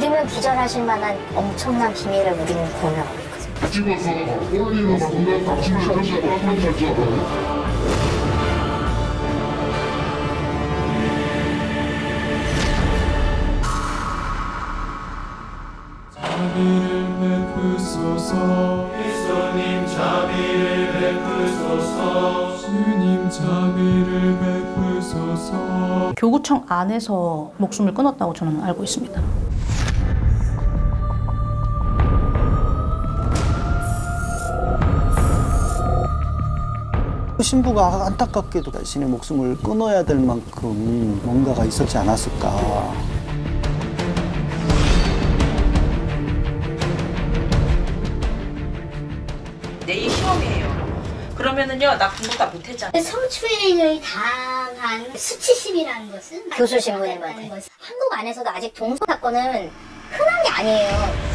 들으면 기절하실 만한 엄청난 비밀을 우리는 공유하고 있거든요. 찍어서 당신 한번 않아요? 자비를 베푸소서 그리스도님 자비를 베푸소서 주님 자비를 베푸소서 교구청 안에서 목숨을 끊었다고 저는 알고 있습니다. 신부가 안타깝게도 자신의 목숨을 끊어야 될 만큼 뭔가가 있었지 않았을까. 내일 시험이에요. 그러면은요, 나 공부 다 못했잖아. 성추행을 당한 수치심이라는 것은 교수 신부님한테. 한국 안에서도 아직 동성 사건은 흔한 게 아니에요.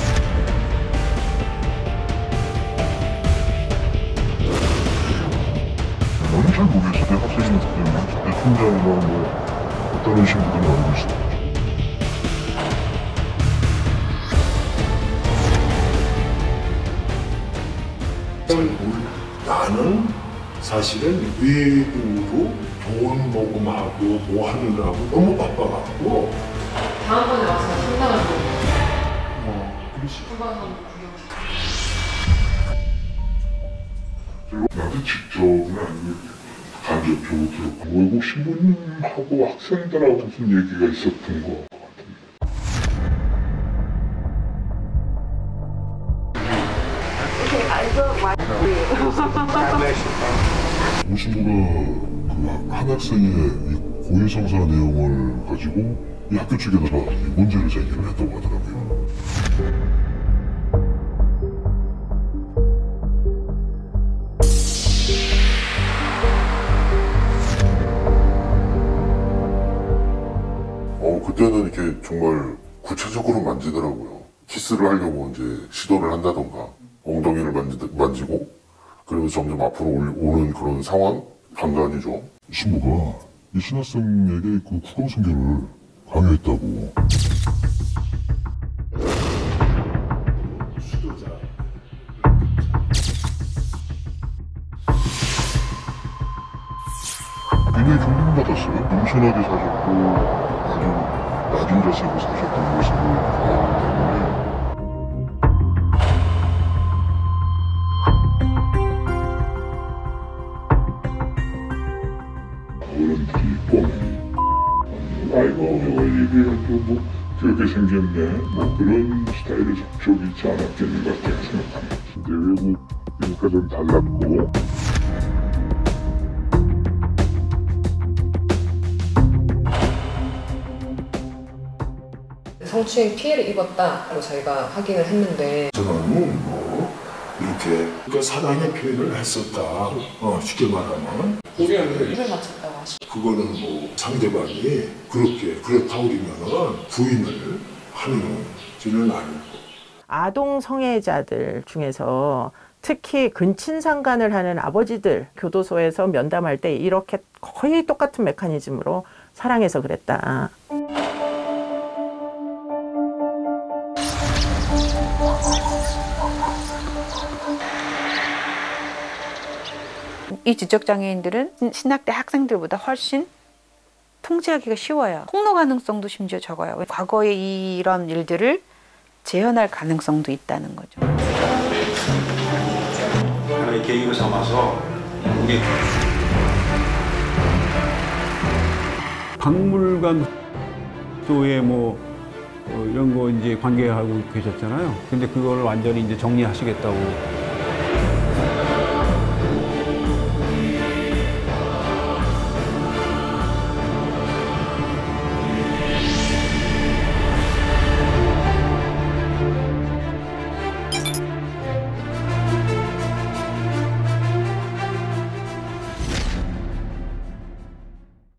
때문에 대통령이나 뭐 다른 신부들은 알고 있어요. 나는 사실은 외국으로 돈 모금하고 뭐 하느라고 너무 바빠갖고 다음번에 와서 상담을 좀 어, 그렇지. 나도 직접은 아니고 간접적으로 들었고 외국 신부님하고 학생들하고 무슨 얘기가 있었던 것 같은데 오 신부가 그한 학생의 이 고해성사 내용을 가지고 이 학교 측에다가 이 문제를 제기를 했다고 하더라고요. 어, 그때는 이렇게 정말 구체적으로 만지더라고요. 키스를 하려고 이제 시도를 한다던가, 엉덩이를 만지, 만지고, 그리고 점점 앞으로 올- 오는 그런 상황? 간간이죠. 신부가 이 신학생에게 그 국어성교를 강요했다고. 굉장히 존중받았어요. 겸손하게 사셨고, 아주 낮은 자세로 사셨던 모습을 보았기 때문에. 아이고 원리비가 또뭐 그렇게 생겼네 뭐 그런 스타일의 접촉이 있지 않았겠는가 생각합니다. 근데 외국 이니까 좀 달랐고 성추행 피해를 입었다고 저희가 확인을 했는데 저는 뭐 이렇게 그러니까 사랑의 표현을 했었다. 어, 쉽게 말하면 입을 맞췄다고 하시고 그거는 뭐 상대방이 그렇게 그렇다 그러면은 부인을 하는지는 아니고. 아동 성애자들 중에서 특히 근친상간을 하는 아버지들 교도소에서 면담할 때 이렇게 거의 똑같은 메커니즘으로 사랑해서 그랬다. 이 지적장애인들은 신학대 학생들보다 훨씬 통제하기가 쉬워요. 폭로 가능성도 심지어 적어요. 과거에 이런 일들을 재현할 가능성도 있다는 거죠. 하나의 계기로 삼아서 우리 박물관 또에 뭐 어, 이런 거 이제 관계하고 계셨잖아요. 근데 그걸 완전히 이제 정리하시겠다고